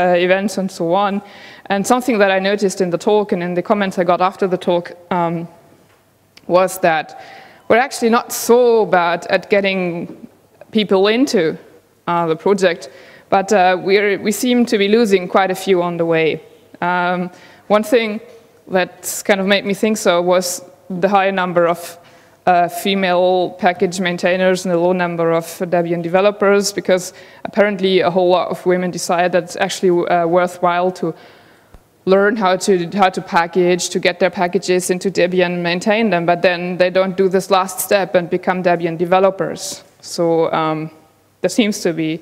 uh, events and so on. And something that I noticed in the talk and in the comments I got after the talk um, was that we're actually not so bad at getting people into uh, the project, but uh, we seem to be losing quite a few on the way. Um, one thing that kind of made me think so was the high number of uh, female package maintainers and a low number of Debian developers because apparently a whole lot of women decide that it's actually uh, worthwhile to learn how to, how to package, to get their packages into Debian and maintain them, but then they don't do this last step and become Debian developers. So um, there seems to be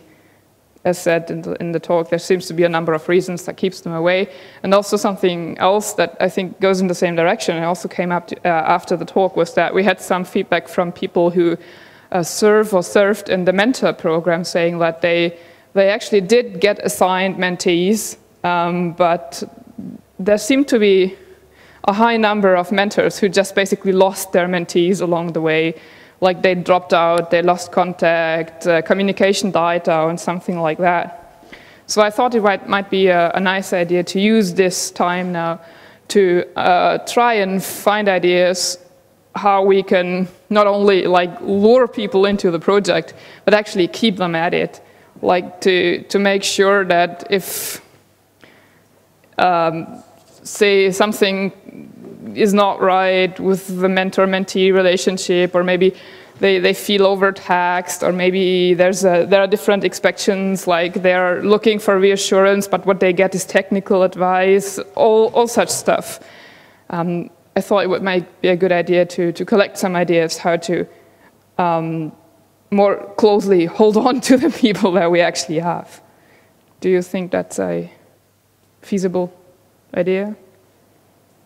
as said in the, in the talk, there seems to be a number of reasons that keeps them away. And also something else that I think goes in the same direction, and also came up to, uh, after the talk, was that we had some feedback from people who uh, serve or served in the mentor program saying that they, they actually did get assigned mentees, um, but there seemed to be a high number of mentors who just basically lost their mentees along the way like they dropped out, they lost contact, uh, communication died out, something like that. So I thought it might, might be a, a, nice idea to use this time now to uh, try and find ideas how we can not only like lure people into the project, but actually keep them at it. Like to, to make sure that if, um, say, something is not right with the mentor-mentee relationship, or maybe they, they feel overtaxed, or maybe there's a, there are different expectations, like they're looking for reassurance, but what they get is technical advice, all, all such stuff. Um, I thought it would, might be a good idea to, to collect some ideas how to um, more closely hold on to the people that we actually have. Do you think that's a feasible idea?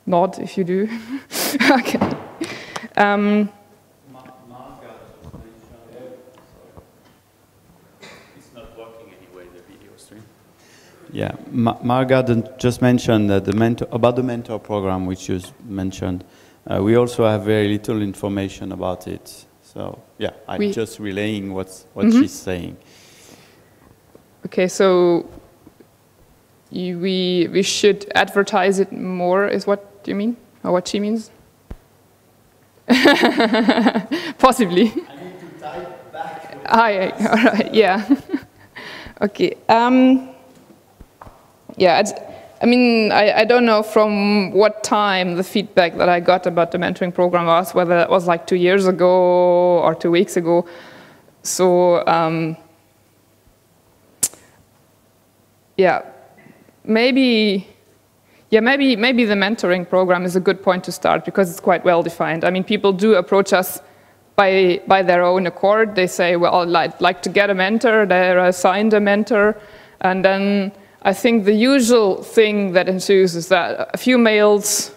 Nod if you do. okay. Um, Yeah, Ma Margaret just mentioned that the mentor, about the mentor program, which you mentioned. Uh, we also have very little information about it. So yeah, I'm we just relaying what's, what mm -hmm. she's saying. Okay, so you, we, we should advertise it more, is what you mean? Or what she means? Possibly. I need to type back. Ah, yeah, all right, yeah. okay. Um, yeah, I mean, I, I, don't know from what time the feedback that I got about the mentoring program was, whether it was like two years ago or two weeks ago. So, um, yeah, maybe, yeah, maybe, maybe the mentoring program is a good point to start because it's quite well defined. I mean, people do approach us by, by their own accord. They say, well, I'd like to get a mentor. They're assigned a mentor. And then I think the usual thing that ensues is that a few mails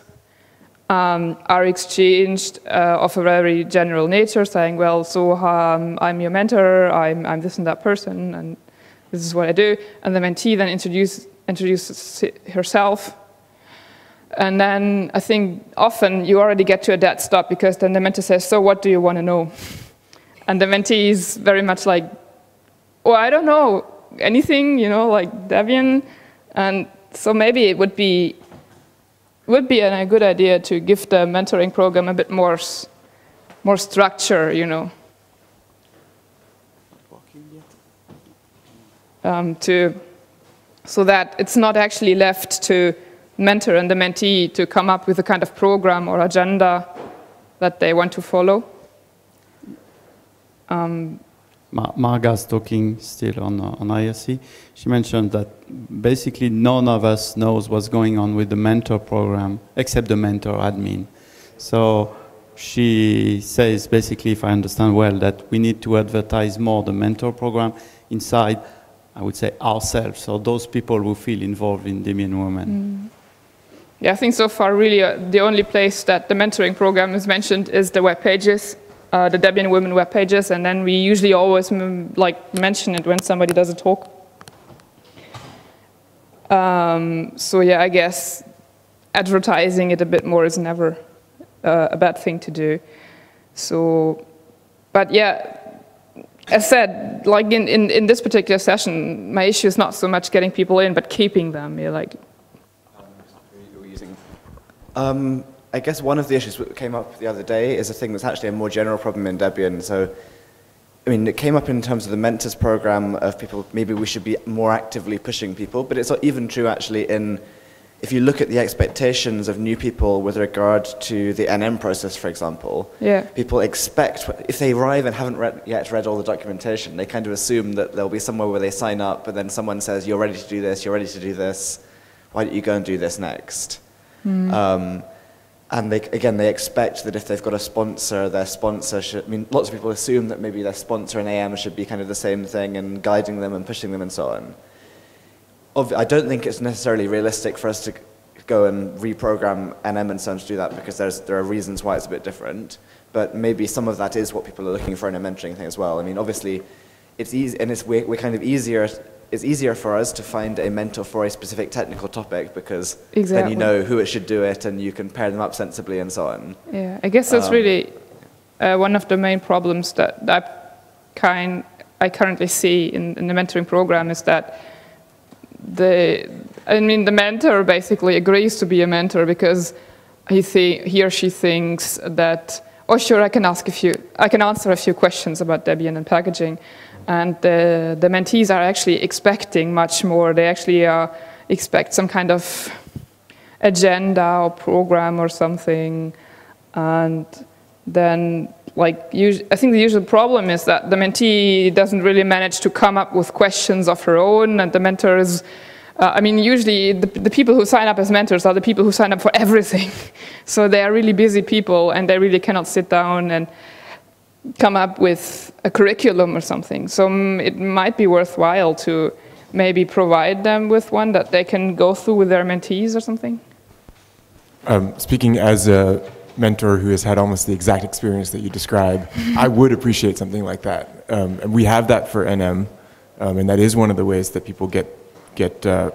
um, are exchanged uh, of a very general nature, saying, well, so um, I'm your mentor, I'm, I'm, this and that person, and this is what I do. And the mentee then introduce, introduces herself. And then I think often you already get to a dead stop because then the mentor says, so what do you want to know? And the mentee is very much like, well, I don't know anything, you know, like Debian. And so maybe it would be would be a good idea to give the mentoring program a bit more more structure, you know. Um, to so that it's not actually left to mentor and the mentee to come up with a kind of program or agenda that they want to follow. Um, Marga's talking still on, uh, on IRC, she mentioned that basically none of us knows what's going on with the mentor program except the mentor admin. So she says basically, if I understand well, that we need to advertise more the mentor program inside, I would say, ourselves, so those people who feel involved in Debian Women. Mm. Yeah, I think so far really uh, the only place that the mentoring program is mentioned is the web pages uh, the Debian Women web pages, and then we usually always like mention it when somebody does a talk. Um, so yeah, I guess advertising it a bit more is never uh, a bad thing to do. So, but yeah, as said, like in, in, in this particular session, my issue is not so much getting people in, but keeping them. You're like. Um, I guess one of the issues that came up the other day is a thing that's actually a more general problem in Debian. So, I mean, it came up in terms of the mentors program of people, maybe we should be more actively pushing people, but it's not even true actually in, if you look at the expectations of new people with regard to the NM process, for example, Yeah. people expect, if they arrive and haven't read, yet read all the documentation, they kind of assume that there'll be somewhere where they sign up and then someone says, you're ready to do this, you're ready to do this, why don't you go and do this next? Um, and they, again, they expect that if they've got a sponsor, their sponsor should. I mean, lots of people assume that maybe their sponsor and AM should be kind of the same thing and guiding them and pushing them and so on. I don't think it's necessarily realistic for us to go and reprogram NM and so on to do that because there's, there are reasons why it's a bit different. But maybe some of that is what people are looking for in a mentoring thing as well. I mean, obviously, it's easy, and it's we're, we're kind of easier. It's easier for us to find a mentor for a specific technical topic because then you know who it should do it and you can pair them up sensibly and so on. Yeah, I guess that's Um, really uh, one of the main problems that, that kind I currently see in, in the mentoring program is that the I mean the mentor basically agrees to be a mentor because he he or she thinks that oh sure I can ask a few I can answer a few questions about Debian and packaging, and the the mentees are actually expecting much more. They actually uh, expect some kind of agenda or program or something. And then like i think the usual problem is that the mentee doesn't really manage to come up with questions of her own. And the mentor is uh, i mean usually the, the people who sign up as mentors are the people who sign up for everything. So they are really busy people and they really cannot sit down and come up with a curriculum or something so it might be worthwhile to maybe provide them with one that they can go through with their mentees or something Um, speaking as a mentor who has had almost the exact experience that you describe, I would appreciate something like that. Um, and we have that for NM, um, and that is one of the ways that people get get uh,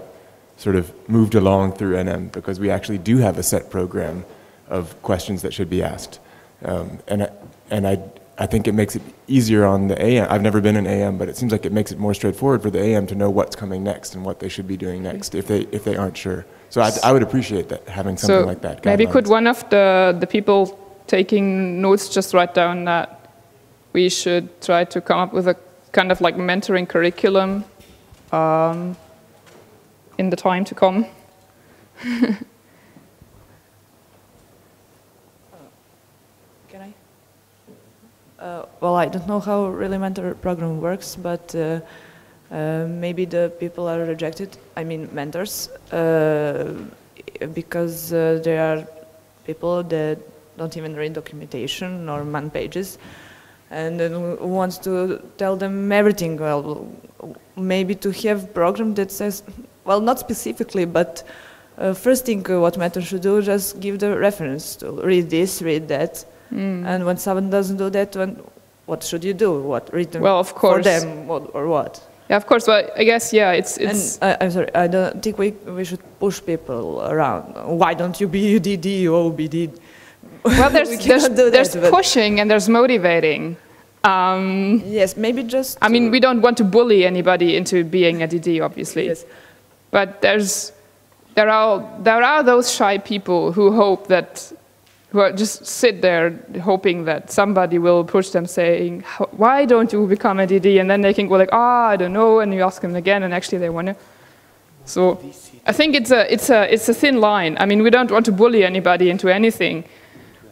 sort of moved along through NM because we actually do have a set program of questions that should be asked, um, and I, and I. I think it makes it easier on the AM. I've never been an AM, but it seems like it makes it more straightforward for the AM to know what's coming next and what they should be doing next if they if they aren't sure. So I, I would appreciate that having something like that. Maybe could one of the, the people taking notes just write down that we should try to come up with a kind of like mentoring curriculum um, in the time to come. Can I? Uh, well, I don't know how really mentor program works, but uh, uh, maybe the people are rejected. I mean, mentors, uh, because uh, there are people that don't even read documentation or man pages, and then wants to tell them everything. Well, maybe to have program that says, well, not specifically, but uh, first thing what mentor should do, just give the reference to read this, read that. Mm. And when someone doesn't do that, when, what should you do? What them Well, of for course. them what, or what? Yeah, of course. Well, I guess yeah. It's it's and I, I'm sorry, I don't think we we should push people around. Why don't you be DD or BD? well. There's we there's, there's that, but- pushing and there's motivating. Um, Yes, maybe just. I mean, we don't want to bully anybody into being a DD, obviously. Yes. But there's there are there are those shy people who hope that who are just sit there hoping that somebody will push them saying why don't you become a DD and then they can go like ah I don't know and you ask them again and actually they want to so I think it's a it's a it's a thin line. I mean we don't want to bully anybody into anything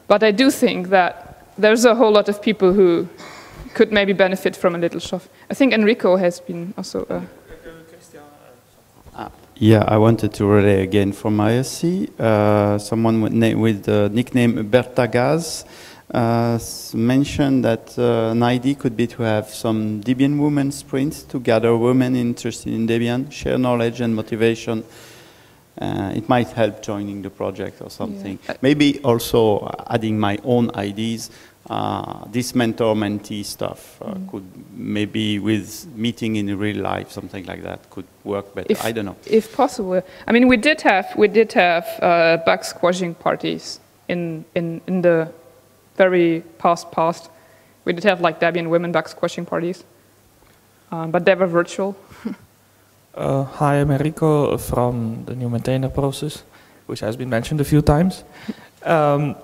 but I do think that there's a whole lot of people who could maybe benefit from a little shove. I think Enrico has been also uh, Yeah, I wanted to relay again from IRC. Uh, someone with, with the nickname Berta Gaz uh, mentioned that uh, an idea could be to have some Debian women sprints to gather women interested in Debian, share knowledge and motivation. Uh, it might help joining the project or something. Uh, Maybe also adding my own ideas. Uh, this mentor-mentee stuff uh, Mm. could maybe with meeting in real life, something like that could work better. If- I don't know. if possible. I mean, we did have we did have uh, bug squashing parties in, in in the very past past, We did have like Debian women bug squashing parties, um, but they were virtual. Uh, hi, I'm Enrico from the new maintainer process, which has been mentioned a few times. Um,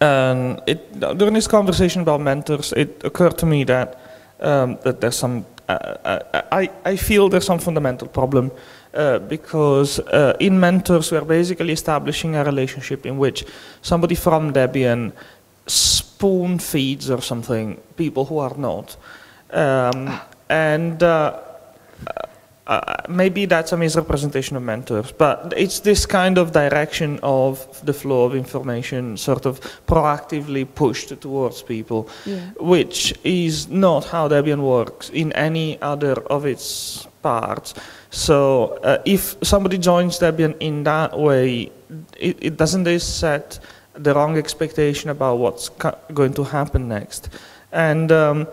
and it, during this conversation about mentors, it occurred to me that um, that there's some. Uh, uh I, I feel there's some fundamental problem uh, because uh, in mentors we're basically establishing a relationship in which somebody from Debian spoon feeds or something people who are not, um, and uh, maybe that's a misrepresentation of mentors, but it's this kind of direction of the flow of information sort of proactively pushed towards people, yeah. which is not how Debian works in any other of its parts. So uh, if somebody joins Debian in that way, it, it doesn't this set the wrong expectation about what's going to happen next. And um,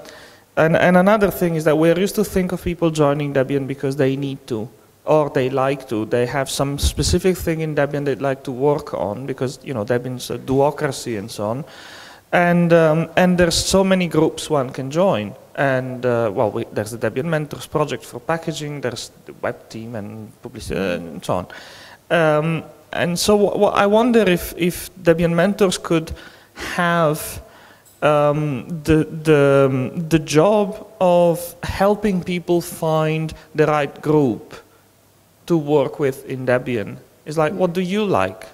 and, and another thing is that we're used to think of people joining Debian because they need to, or they like to. They have some specific thing in Debian they'd like to work on because, you know, Debian's a do-ocracy and so on. And, um, and there's so many groups one can join. And, uh, well, we, there's the Debian Mentors project for packaging, there's the web team and publicity and so on. Um, and so I wonder if, if Debian Mentors could have um, the, the, the job of helping people find the right group to work with in Debian is like, what do you like?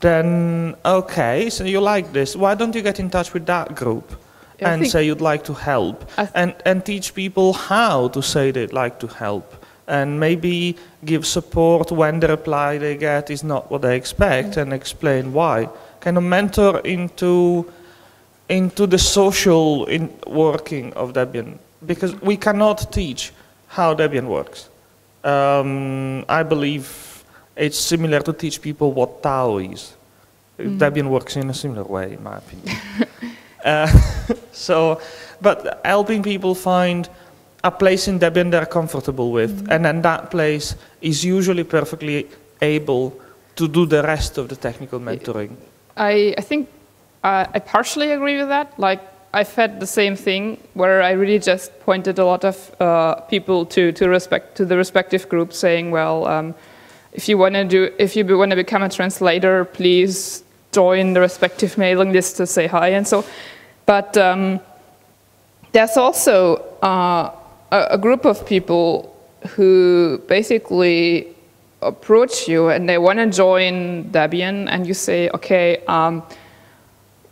Then, okay, so you like this. Why don't you get in touch with that group I and say you'd like to help? And, and teach people how to say they'd like to help. And maybe give support when the reply they get is not what they expect mm. and explain why. Kind of mentor into into the social in working of Debian because we cannot teach how Debian works. Um, I believe it's similar to teach people what Tao is. Mm. Debian works in a similar way, in my opinion. uh, so, but helping people find a place in Debian they're comfortable with, mm. and then that place is usually perfectly able to do the rest of the technical mentoring. I, I think uh, I partially agree with that. Like, I've had the same thing where I really just pointed a lot of uh, people to to respect to the respective groups, saying, well, um, if you want to do, if you want to become a translator, please join the respective mailing list to say hi and so. But um, there's also uh, a, a group of people who basically approach you and they want to join Debian, and you say, okay. Um,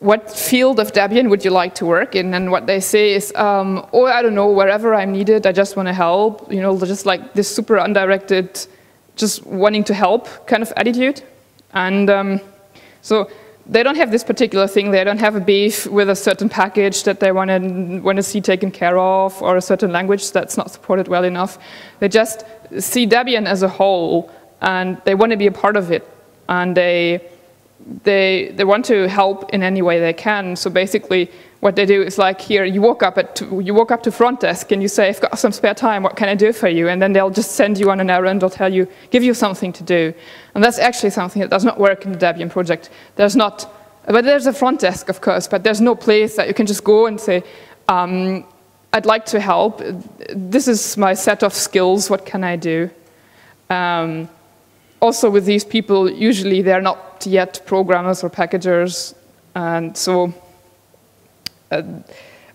what field of Debian would you like to work in? And what they say is, um, oh, I don't know, wherever I'm needed, I just want to help. You know, just like this super undirected, just wanting to help kind of attitude. And um, so they don't have this particular thing. They don't have a beef with a certain package that they want to want to see taken care of, or a certain language that's not supported well enough. They just see Debian as a whole, and they want to be a part of it. And they they, they want to help in any way they can. So basically, what they do is like, here, you walk up at you walk up to front desk and you say, I've got some spare time. What can I do for you? And then they'll just send you on an errand or tell you, give you something to do. And that's actually something that does not work in the Debian project. There's not, but there's a front desk, of course, but there's no place that you can just go and say, um, I'd like to help. This is my set of skills. What can I do? Um, also with these people, usually they're not yet programmers or packagers, and so uh,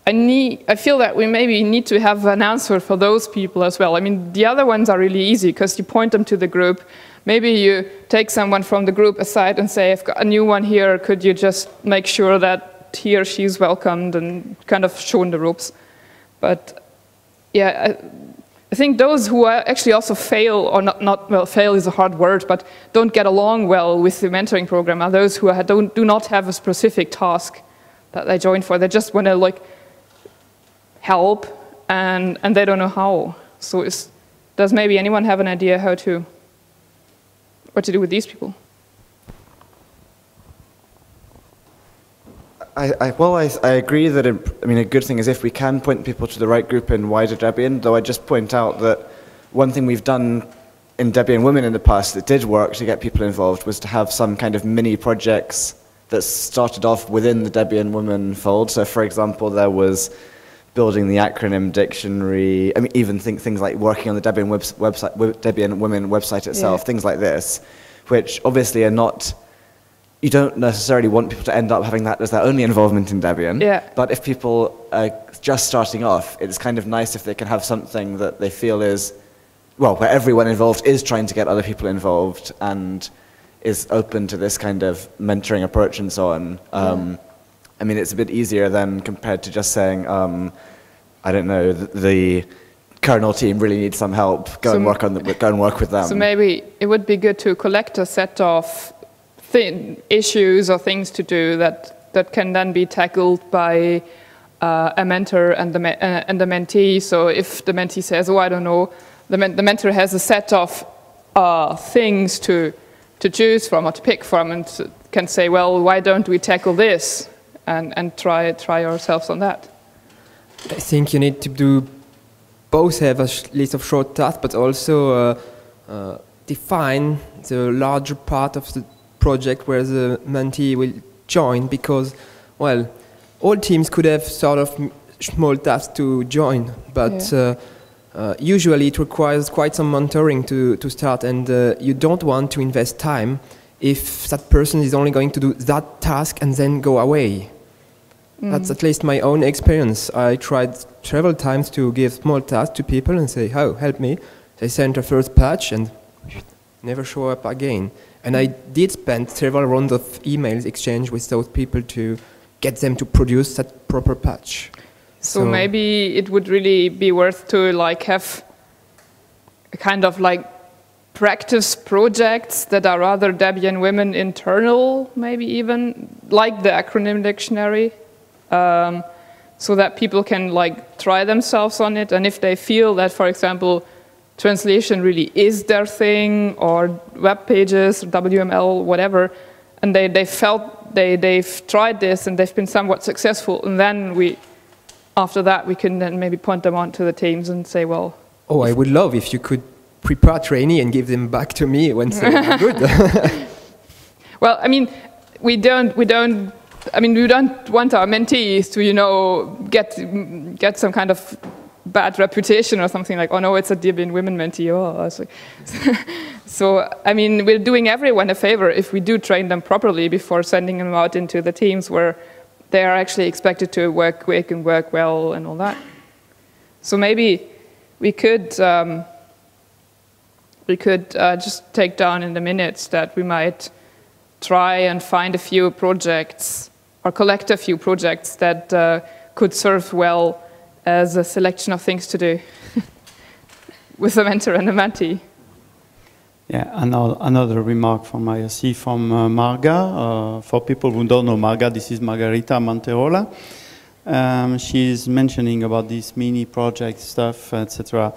I need. I feel that we maybe need to have an answer for those people as well. I mean, the other ones are really easy because you point them to the group. Maybe you take someone from the group aside and say, "I've got a new one here. Could you just make sure that he or she is welcomed and kind of shown the ropes?" But yeah. I think those who actually also fail, or not, not, well, fail is a hard word, but don't get along well with the mentoring program are those who don't, do not have a specific task that they join for. They just want to like help, and, and they don't know how. So does maybe anyone have an idea how to, what to do with these people? I, I, well, I, I agree that it, I mean a good thing is if we can point people to the right group in wider Debian. Though I just point out that one thing we've done in Debian Women in the past that did work to get people involved was to have some kind of mini projects that started off within the Debian Women fold. So, for example, there was building the acronym dictionary. I mean, even think, things like working on the Debian web, website, Debian Women website itself, Yeah. things like this, which obviously are not. You don't necessarily want people to end up having that as their only involvement in Debian. Yeah. But if people are just starting off, it's kind of nice if they can have something that they feel is, well, where everyone involved is trying to get other people involved and is open to this kind of mentoring approach and so on. Um, I mean, it's a bit easier than compared to just saying, um, I don't know, the, the kernel team really needs some help. Go So and work on the, go and work with them. So maybe it would be good to collect a set of issues or things to do that, that can then be tackled by uh, a mentor and the, uh, and the mentee. So if the mentee says, oh, I don't know, the, men- the mentor has a set of uh, things to, to choose from or to pick from and can say, well, why don't we tackle this and, and try, try ourselves on that. I think you need to do both have a list of short tasks, but also uh, uh, define the larger part of the project where the mentee will join. Because, well, all teams could have sort of small tasks to join, but Yeah. uh, uh, usually it requires quite some mentoring to, to start, and uh, you don't want to invest time if that person is only going to do that task and then go away. That's at least my own experience. I tried several times to give small tasks to people and say, "Oh, help me." They sent a first patch and never show up again. And I did spend several rounds of emails exchange with those people to get them to produce that proper patch. So, maybe it would really be worth to like have a kind of like practice projects that are rather Debian women internal, maybe even like the acronym dictionary, um, so that people can like try themselves on it. And if they feel that, for example, translation really is their thing, or web pages, or WML, whatever, and they, they felt they, they've tried this and they've been somewhat successful, and then we after that, we can then maybe point them on to the teams and say, well, Oh, I would love if you could prepare trainee and give them back to me once they're good. well, I mean, we don't, we don't, I mean, we don't want our mentees to, you know, get get some kind of bad reputation or something like, oh no, it's a Debian women mentee. Oh, like so, I mean, we're doing everyone a favor if we do train them properly before sending them out into the teams where they are actually expected to work quick and work well and all that. So maybe we could um, we could uh, just take down in the minutes that we might try and find a few projects or collect a few projects that uh, could serve well as a selection of things to do with a mentor and a mentee. Yeah, another, another remark from IRC from uh, Marga. Uh, for people who don't know Marga, this is Margarita Manterola. Um, she's mentioning about this mini project stuff, etc.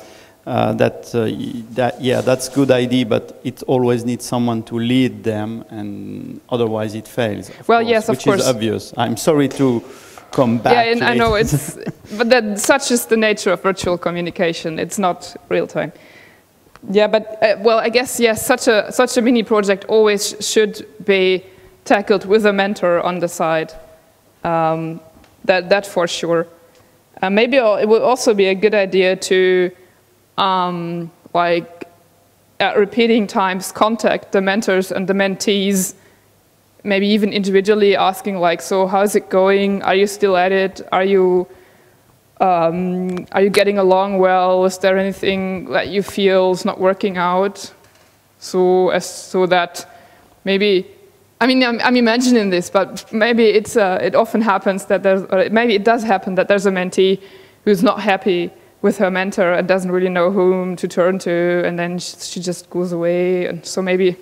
Uh, that, uh, that yeah, that's good idea, but it always needs someone to lead them, and otherwise it fails. Well, course, yes, of which course. is obvious. I'm sorry to come back. yeah, and I know it's, but that such is the nature of virtual communication. It's not real time. Yeah, but uh, well, I guess yes, such a such a mini project always should be tackled with a mentor on the side. Um, that that for sure. Uh, maybe it would also be a good idea to, um, like, at repeating times, contact the mentors and the mentees maybe even individually asking like so how's it going? Are you still at it? Are you um, are you getting along well? Is there anything that you feel is not working out? So as so that maybe I mean I'm, I'm imagining this but maybe it's uh, it often happens that there's or maybe it does happen that there's a mentee who's not happy with her mentor and doesn't really know whom to turn to and then sh- she just goes away. And so maybe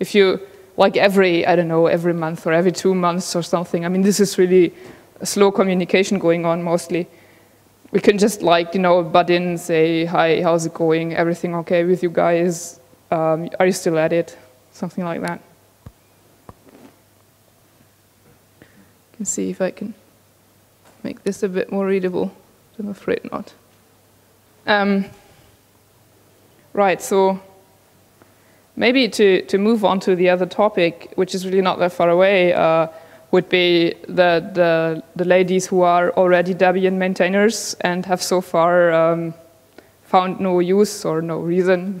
if you like every i don't know every month or every two months or something. I mean this is really slow communication going on mostly. We can just like you know butt in say hi how's it going? Everything okay with you guys? Um, are you still at it? Something like that. Can see if i can make this a bit more readable. I'm afraid not. Um, right so Maybe to, to move on to the other topic, which is really not that far away, uh, would be the, the, the ladies who are already Debian maintainers and have so far um, found no use or no reason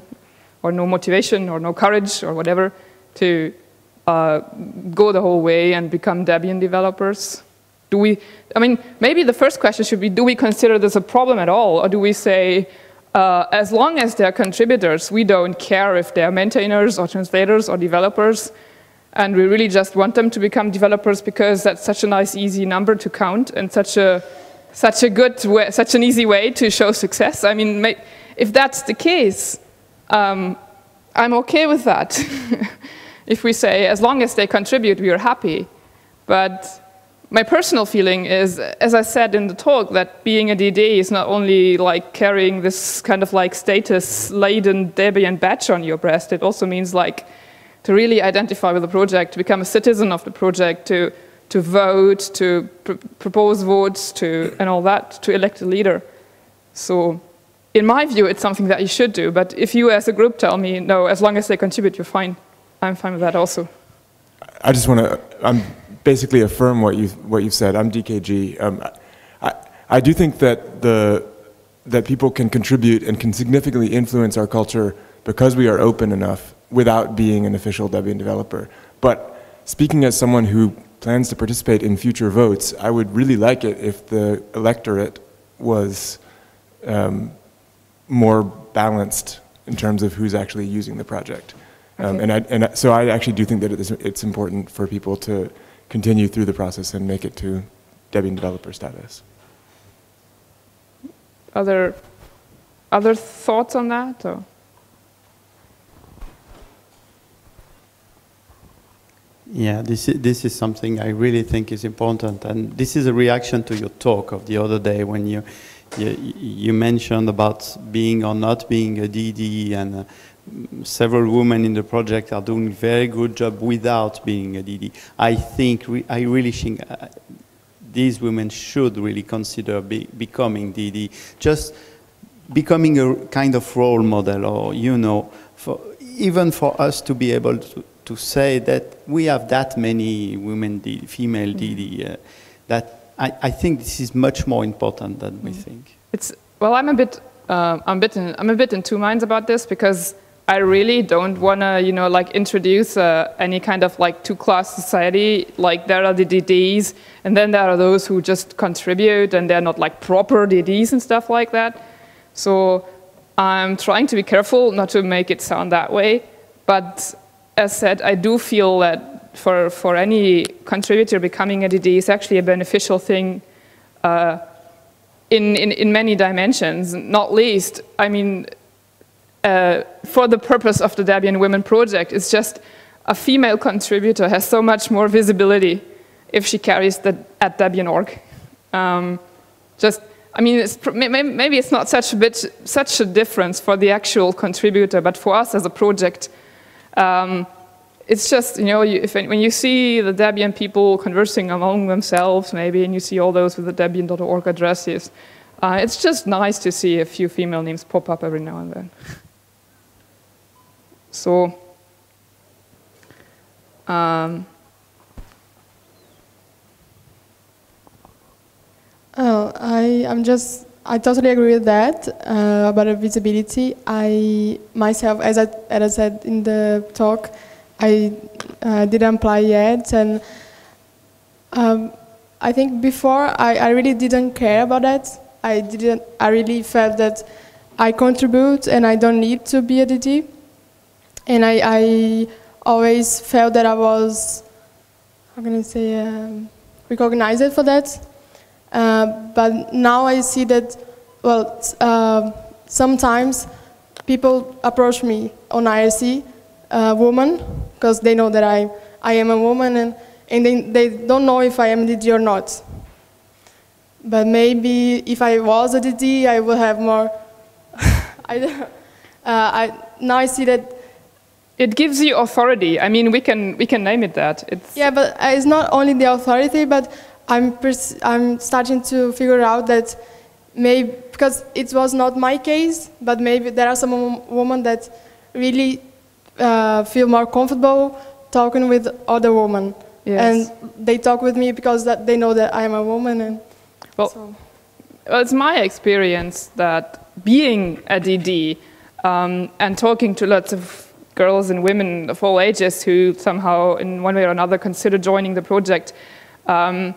or no motivation or no courage or whatever to uh, go the whole way and become Debian developers? Do we, I mean, maybe the first question should be, do we consider this a problem at all? Or do we say, uh, as long as they're contributors, we don't care if they're maintainers or translators or developers, and we really just want them to become developers because that's such a nice, easy number to count and such a, such a good way, such an easy way to show success. I mean, if that's the case, um, I'm okay with that. if we say, as long as they contribute, we are happy. But my personal feeling is, as I said in the talk, that being a DD is not only like carrying this kind of like status-laden Debian badge on your breast, it also means like to really identify with the project, to become a citizen of the project, to, to vote, to pr propose votes, to, and all that, to elect a leader. So in my view, it's something that you should do. But if you as a group tell me, no, as long as they contribute, you're fine, I'm fine with that also. I just want to, basically affirm what you what you've said. I'm DKG. Um, I I do think that the that people can contribute and can significantly influence our culture because we are open enough without being an official Debian developer. But speaking as someone who plans to participate in future votes, I would really like it if the electorate was um, more balanced in terms of who's actually using the project. Um, and, I, and so I actually do think that it's important for people to continue through the process and make it to Debian developer status. Other, other thoughts on that? Or? Yeah, this is, this is something I really think is important. And this is a reaction to your talk of the other day when you, you, you mentioned about being or not being a DD and uh, several women in the project are doing a very good job without being a DD. I think, re I really think uh, these women should really consider be becoming DD. Just becoming a kind of role model or, you know, for, even for us to be able to, to say that we have that many women, DD, female mm -hmm. DD, uh, that I, I, think this is much more important than mm -hmm. we think. It's, well, I'm a bit, uh, I'm, a bit in, I'm a bit in two minds about this because I really don't want to, you know, like introduce uh, any kind of like two-class society. Like there are the DDs, and then there are those who just contribute, and they're not like proper DDs and stuff like that. So I'm trying to be careful not to make it sound that way. But as said, I do feel that for for any contributor becoming a DD is actually a beneficial thing. Uh, in, in, in many dimensions, not least, I mean, uh, for the purpose of the Debian Women Project. It's just a female contributor has so much more visibility if she carries the at Debian.org. Um, just, I mean, it's maybe it's not such a bit, such a difference for the actual contributor, but for us as a project, um, it's just, you know, if, when you see the Debian people conversing among themselves, maybe, and you see all those with the Debian.org addresses, uh, it's just nice to see a few female names pop up every now and then. So, um, oh, I, I'm just, I totally agree with that uh, about visibility. I myself, as I, as I said in the talk, I uh, didn't apply yet, and um, I think before I, I really didn't care about that. I didn't. I really felt that I contribute and I don't need to be a DD and I, I always felt that I was, how can I say, um, recognized for that. Uh, but now I see that, well, uh, sometimes people approach me on IRC, uh, woman, because they know that I, I am a woman, and, and they, they don't know if I am DD or not. But maybe if I was a DD, I would have more. I, uh, I, now I see that it gives you authority. I mean, we can we can name it that. It's yeah, but uh, it's not only the authority, but I'm I'm starting to figure out that maybe because it was not my case, but maybe there are some women that really uh, feel more comfortable talking with other women. Yes. and they talk with me because that they know that I am a woman and Well, so. Well, it's my experience that being a DD um, and talking to lots of girls and women of all ages who somehow, in one way or another, consider joining the project, um,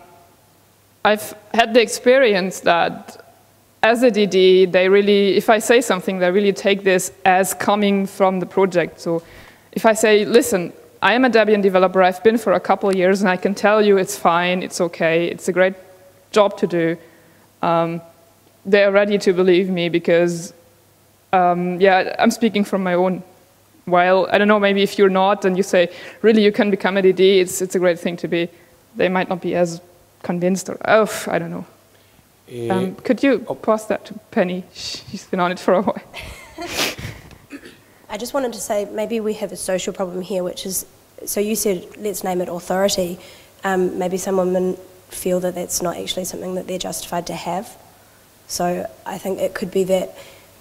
I've had the experience that as a DD, they really, if I say something, they really take this as coming from the project. So if I say, listen, I am a Debian developer, I've been for a couple years, and I can tell you it's fine, it's okay, it's a great job to do um, they're ready to believe me because, um, yeah, I'm speaking from my own. While I don't know, maybe if you're not and you say, really, you can become a DD, it's, it's a great thing to be, they might not be as convinced or, oh, I don't know. Uh, Um, could you pass that to Penny? She's been on it for a while. I just wanted to say maybe we have a social problem here, which is so you said let's name it authority. Um, maybe some women feel that that's not actually something that they're justified to have. So I think it could be that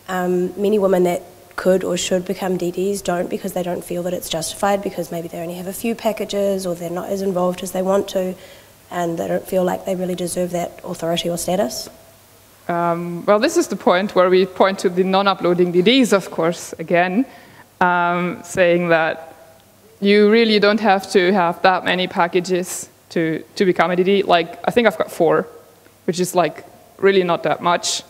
um, many women that could or should become DDs don't because they don't feel that it's justified because maybe they only have a few packages or they're not as involved as they want to and they don't feel like they really deserve that authority or status. Um, well, this is the point where we point to the non-uploading DDs, of course, again, um, saying that you really don't have to have that many packages to, to become a DD. Like, I think I've got four, which is like really not that much,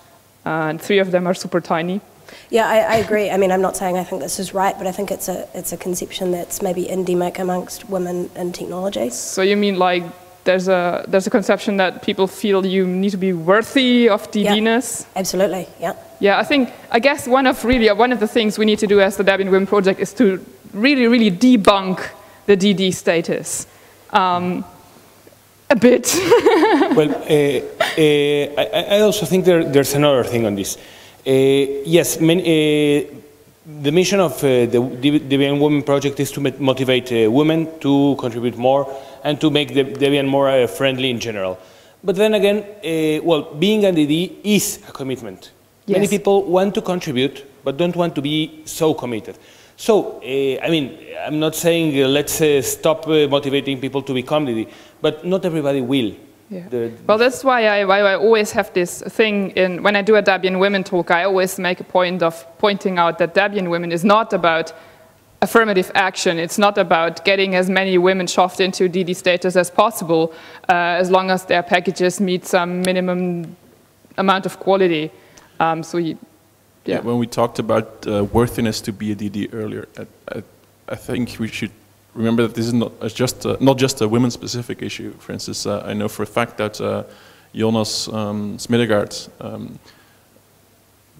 and three of them are super tiny. Yeah, I, I agree. I mean, I'm not saying I think this is right, but I think it's a, it's a conception that's maybe endemic amongst women in technology. So you mean like there's a, there's a conception that people feel you need to be worthy of DD-ness? Absolutely, yeah. Yeah, I think, I guess one of really, one of the things we need to do as the Debian Women Project is to really, really debunk the DD status. Um, a bit. well, uh, uh, I, I also think there, there's another thing on this. Uh, yes, many, uh, the mission of uh, the Debian Women Project is to motivate uh, women to contribute more and to make the Debian more friendly in general. But then again, well, being a DD is a commitment. Yes. Many people want to contribute, but don't want to be so committed. So, uh, I mean, I'm not saying uh, let's uh, stop motivating people to become DD, but not everybody will. Yeah. The, well, that's why I, why I always have this thing in, when I do a Debian women talk, I always make a point of pointing out that Debian women is not about affirmative action. It's not about getting as many women shoved into DD status as possible, uh, as long as their packages meet some minimum amount of quality. Um, so, you, yeah. yeah. When we talked about uh, worthiness to be a DD earlier, I, I, I, think we should remember that this is not just a, not just a women-specific issue. For instance, uh, I know for a fact that uh, Jonas um, Smedegaard um,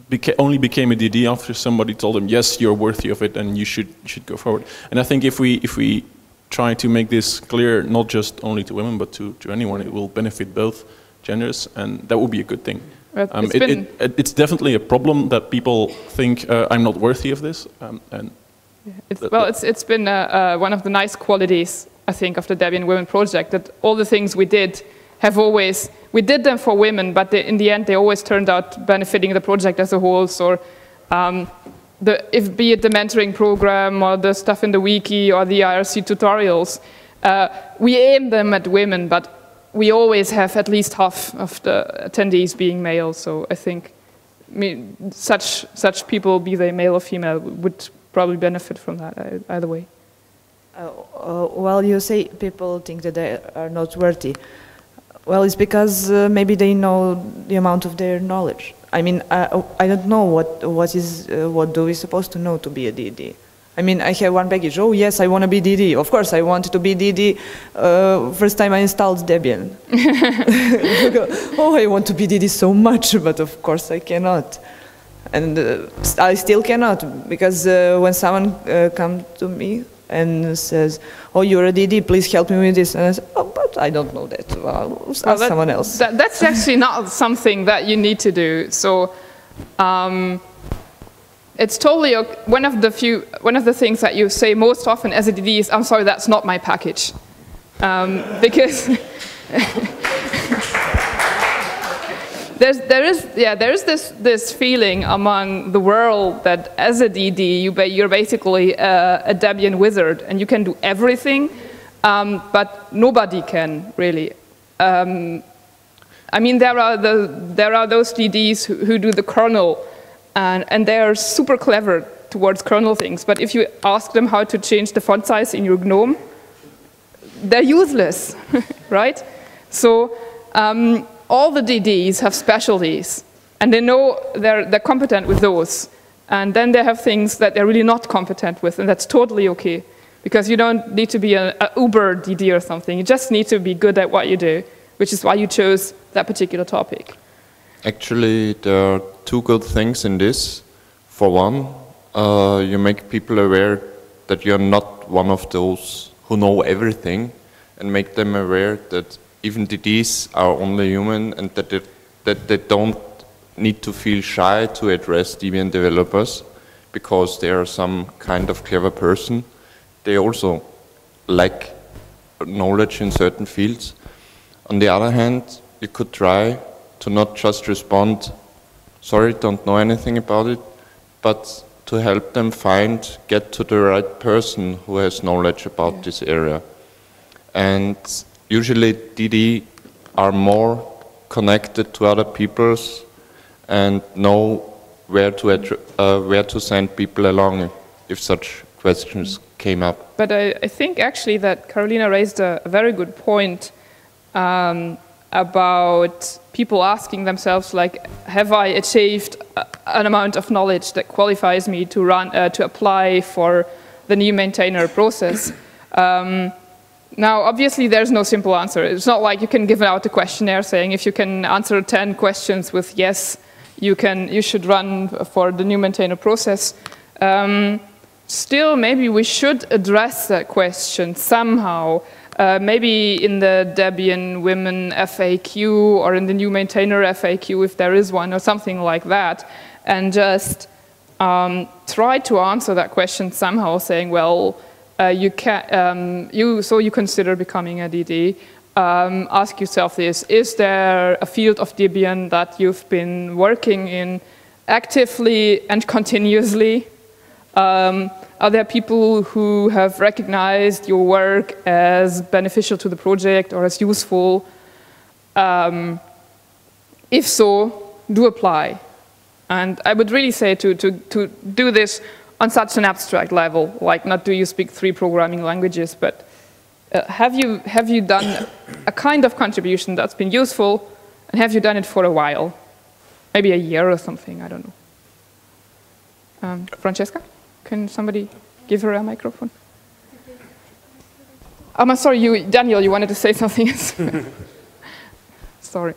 beca only became a DD after somebody told him, "Yes, you're worthy of it, and you should should go forward." And I think if we if we try to make this clear, not just only to women but to to anyone, it will benefit both genders, and that would be a good thing. Um, it's, it, it, it's definitely a problem that people think uh, I'm not worthy of this, um, and it's, well, it's, it's been uh, uh, one of the nice qualities, I think, of the Debian Women Project, that all the things we did have always, we did them for women, but they, in the end they always turned out benefiting the project as a whole. So um, the, if, be it the mentoring program or the stuff in the wiki or the IRC tutorials, uh, we aim them at women, but we always have at least half of the attendees being male. So I think I mean, such, such people, be they male or female, would probably benefit from that either way. Uh, uh, well, you say people think that they are not worthy. Well, it's because uh, maybe they know the amount of their knowledge. I mean, I, I don't know what what is uh, what do we supposed to know to be a DD. I mean, I have one package. Oh yes, I want to be DD. Of course, I wanted to be DD. Uh, first time I installed Debian. oh, I want to be DD so much, but of course I cannot and uh, I still cannot because uh, when someone uh, comes to me and says, "Oh, you're a DD, please help me with this," and I say, "Oh, but I don't know that. Well, ask that, someone else." That, that's actually not something that you need to do. So. Um, it's totally one of the few one of the things that you say most often as a DD is, "I'm sorry, that's not my package," um, because there's, there is, yeah, there is this, this feeling among the world that as a DD, you ba you're basically a, a, Debian wizard and you can do everything. um, but nobody can really. Um, I mean, there are, the, there are those DDs who, who do the kernel, and, and they are super clever towards kernel things, but if you ask them how to change the font size in your GNOME, they're useless, right? So um, all the DDs have specialties, and they know they're, they're competent with those. And then they have things that they're really not competent with, and that's totally okay. Because you don't need to be an Uber DD or something. You just need to be good at what you do, which is why you chose that particular topic. Actually, there are two good things in this. For one, uh, you make people aware that you're not one of those who know everything, and make them aware that even DDs are only human and that they, that they don't need to feel shy to address Debian developers because they are some kind of clever person. They also lack knowledge in certain fields. On the other hand, you could try to not just respond, sorry, don't know anything about it, but to help them find, get to the right person who has knowledge about yeah. this area. And usually DD are more connected to other people's and know where to, uh, where to send people along if such questions came up. But I, I think actually that Carolina raised a, a very good point um, about people asking themselves, like, have I achieved an amount of knowledge that qualifies me to run uh, to apply for the new maintainer process? Um, now, obviously, there's no simple answer. It's not like you can give out a questionnaire saying if you can answer 10 questions with yes, you, can, you should run for the new maintainer process. Um, still, maybe we should address that question somehow. Uh, maybe in the Debian Women FAQ or in the new maintainer FAQ, if there is one, or something like that, and just um, try to answer that question somehow, saying, well, you can, um, you, so you consider becoming a DD um, ask yourself this, is there a field of Debian that you've been working in actively and continuously? Um, are there people who have recognized your work as beneficial to the project or as useful? Um, if so, do apply. And I would really say to, to, to do this on such an abstract level, like not do you speak three programming languages, but uh, have, you, have you done a kind of contribution that's been useful, and have you done it for a while? Maybe a year or something, I don't know. Um, Francesca, can somebody give her a microphone? I'm sorry, you, Daniel, you wanted to say something. sorry.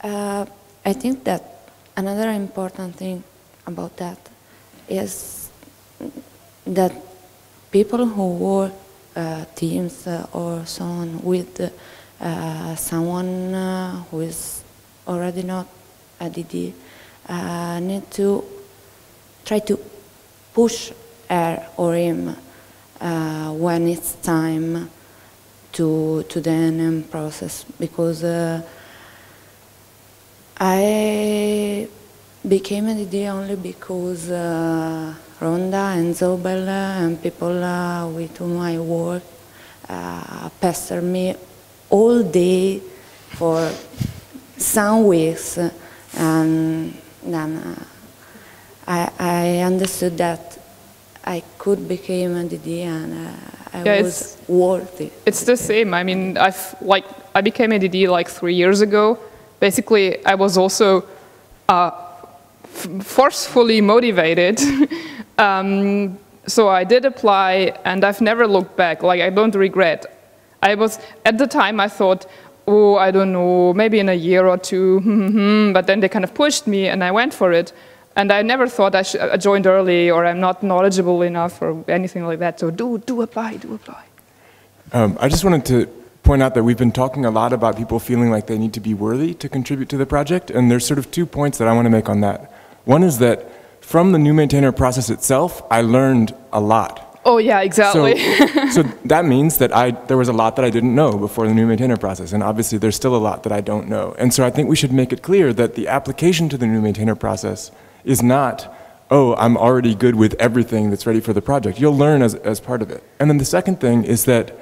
Uh, I think that another important thing about that is that people who work uh, teams uh, or so on with uh, someone who is already not a DD need to try to push her or him uh, when it's time to to the NM process. Because uh, I became a DD only because uh, Rhonda and Zobel and people uh, with whom I work uh, pester me all day for some weeks and then uh, I, I understood that I could become a DD and uh, I yeah, was worthy. It's the same. I mean, I've like I became a DD like three years ago. Basically, I was also uh, forcefully motivated Um, so I did apply, and I've never looked back. Like I don't regret. I was at the time I thought, oh, I don't know, maybe in a year or two. but then they kind of pushed me, and I went for it. And I never thought I, I joined early, or I'm not knowledgeable enough, or anything like that. So do do apply, do apply. Um, I just wanted to point out that we've been talking a lot about people feeling like they need to be worthy to contribute to the project, and there's sort of two points that I want to make on that. One is that from the new maintainer process itself, I learned a lot. Oh yeah, exactly. So, so, that means that I there was a lot that I didn't know before the new maintainer process, and obviously there's still a lot that I don't know. And so I think we should make it clear that the application to the new maintainer process is not oh, I'm already good with everything that's ready for the project. You'll learn as, as part of it. And then the second thing is that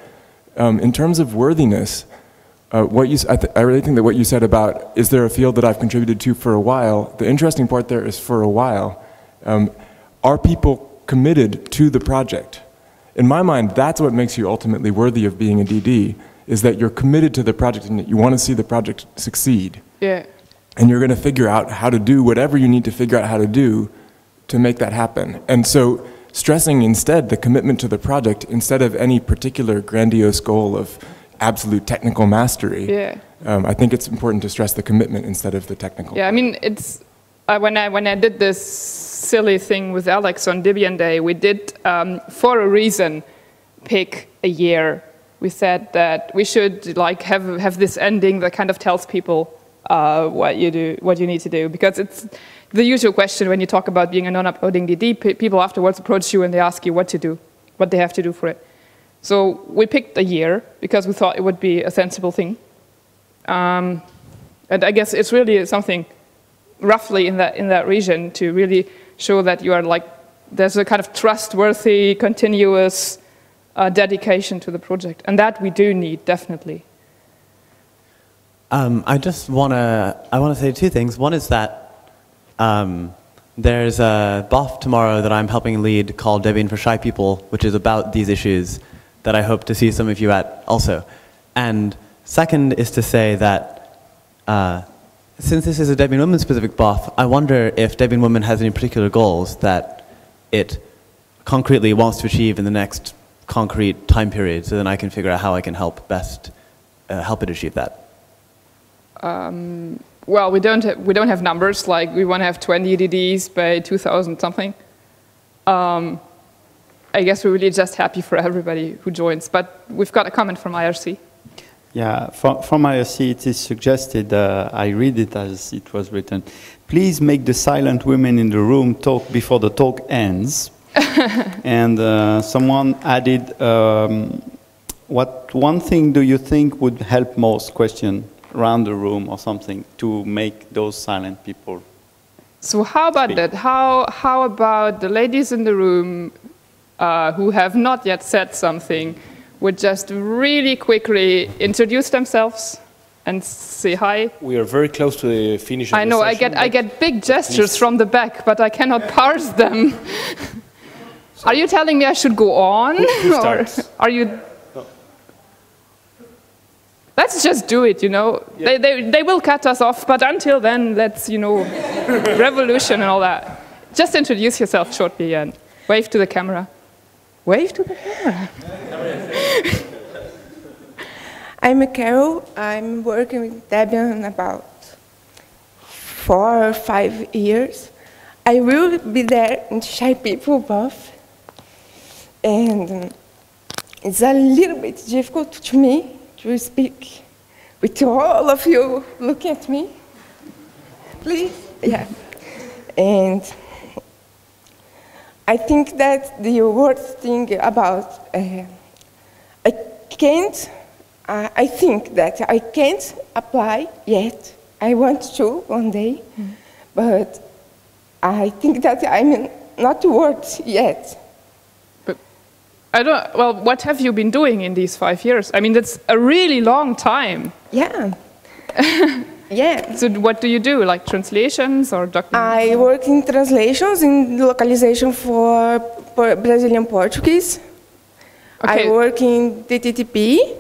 um, in terms of worthiness, uh, what you, I, th- I really think that what you said about is there a field that I've contributed to for a while, the interesting part there is for a while. Um, are people committed to the project? In my mind, that's what makes you ultimately worthy of being a DD, is that you're committed to the project and that you want to see the project succeed. Yeah. And you're going to figure out how to do whatever you need to figure out how to do to make that happen. And so, stressing instead the commitment to the project instead of any particular grandiose goal of absolute technical mastery. Yeah. Um, I think it's important to stress the commitment instead of the technical. Yeah, I mean, it's uh, when I when I did this silly thing with Alex on Debian Day, we did um, for a reason pick a year. We said that we should like have have this ending that kind of tells people uh, what you do, what you need to do, because it's the usual question when you talk about being a non-uploading DD. People afterwards approach you and they ask you what to do, what they have to do for it. So we picked a year because we thought it would be a sensible thing. Um, and I guess it's really something roughly in that in that region to really show that you are like there's a kind of trustworthy, continuous uh, dedication to the project, and that we do need definitely. Um, I just want to I want to say two things. One is that um, there's a BOF tomorrow that I'm helping lead called Debian for Shy People, which is about these issues that I hope to see some of you at also. And second is to say that uh, since this is a Debian Women specific BOF, I wonder if Debian Women has any particular goals that it concretely wants to achieve in the next concrete time period, so then I can figure out how I can help best uh, help it achieve that. Um, well, we don't we don't have numbers like we want to have 20 DDs by 2000 something. Um, I guess we're really just happy for everybody who joins. But we've got a comment from IRC. Yeah, from, from IRC it is suggested, uh, I read it as it was written, please make the silent women in the room talk before the talk ends. and uh, someone added, um, what one thing do you think would help most question around the room or something to make those silent people So how about that? How, how about the ladies in the room uh, who have not yet said something would just really quickly introduce themselves and say hi? We are very close to the finish. I know I get I get big gestures from the back, but I cannot parse them. Are you telling me I should go on, Who- who or are you? Let's just do it, you know. They, they, they will cut us off, but until then, let's, you know, revolution and all that. Just introduce yourself shortly and wave to the camera. Wave to the camera. I'm a Carol. I'm working with Debian about four or five years. I will be there in Shy People BOF. And um, it's a little bit difficult to me to speak with all of you looking at me. Please? Yeah. And I think that the worst thing about uh, I can't, uh, I think that I can't apply yet. I want to one day, but I think that I'm not worth yet. But I don't. Well, what have you been doing in these five years? I mean, that's a really long time. Yeah. yeah. So, what do you do? Like translations or documents? I work in translations in localization for, Brazilian Portuguese. Okay. I work in DDTP,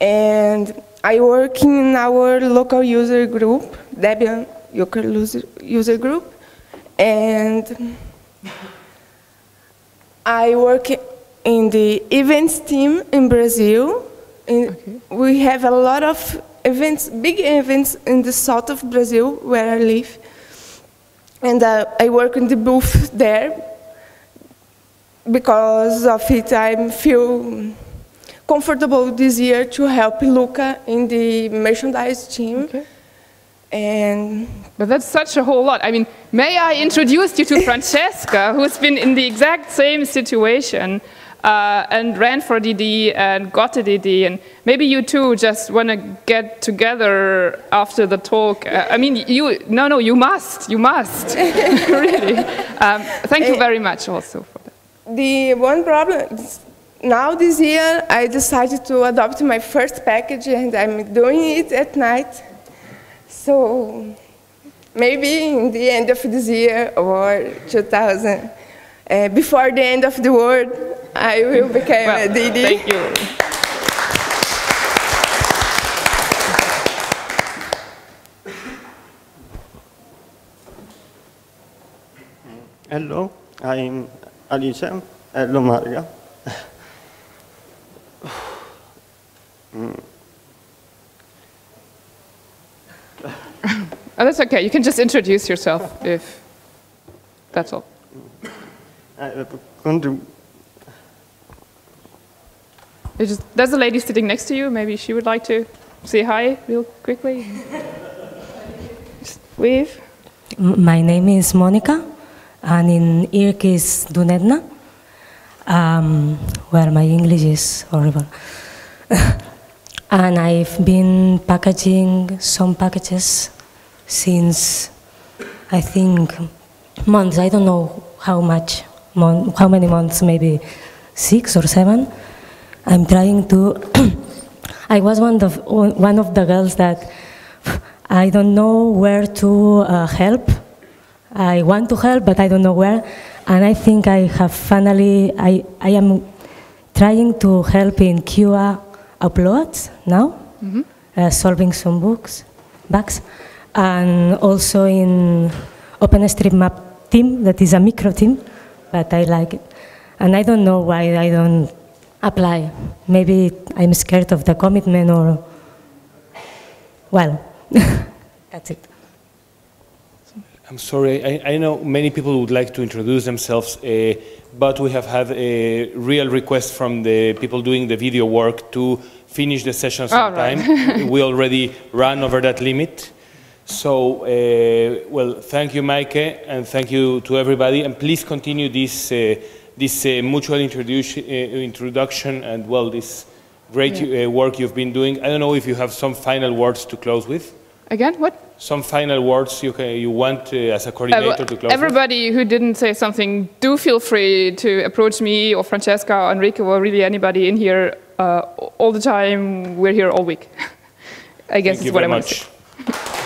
and I work in our local user group, Debian local user, group, and I work in the events team in Brazil. In, We have a lot of events, big events in the south of Brazil where I live. And uh, I work in the booth there. Because of it, I feel comfortable this year to help Luca in the merchandise team. Okay. And But that's such a whole lot. I mean, may I introduce you to Francesca, who's been in the exact same situation? Uh, and ran for DD and got a DD. And maybe you too just want to get together after the talk. Uh, I mean, you, no, no, you must, you must, really. Um, thank you very much also for that. The one problem now this year I decided to adopt my first package and I'm doing it at night. So maybe in the end of this year or 2000, uh, before the end of the world, I will become Well, a DD. Thank you. Hello, I'm Alicia. Hello, Maria. Mm. Oh, that's okay. You can just introduce yourself if that's all. I want to You just, there's a lady sitting next to you. Maybe she would like to say hi real quickly. Just wave. My name is Monica, and in IRC is Dunedna. Um, well, my English is horrible. and I've been packaging some packages since I think months. I don't know how much, mon- how many months, maybe six or seven. I'm trying to. I was one of one of the girls that I don't know where to uh, help. I want to help, but I don't know where. And I think I have finally, I, I am trying to help in QA uploads now, Mhm. uh, solving some books, bugs, and also in OpenStreetMap team, that is a micro team, but I like it. And I don't know why I don't apply. Maybe I'm scared of the commitment or, well, that's it. I'm sorry, I, I know many people would like to introduce themselves, uh, but we have had a real request from the people doing the video work to finish the sessions All on right. time. we already ran over that limit. So, uh, well, thank you, Meike, and thank you to everybody, and please continue this, uh, this uh, mutual introduction, uh, introduction and, well, this great Yeah. uh, work you've been doing. I don't know if you have some final words to close with. Again, what? Some final words you, can, you want uh, as a coordinator to close with? everybody who didn't say something, do feel free to approach me or Francesca or Enrique or really anybody in here uh, all the time. We're here all week. I guess Thank is what very I want much. to say.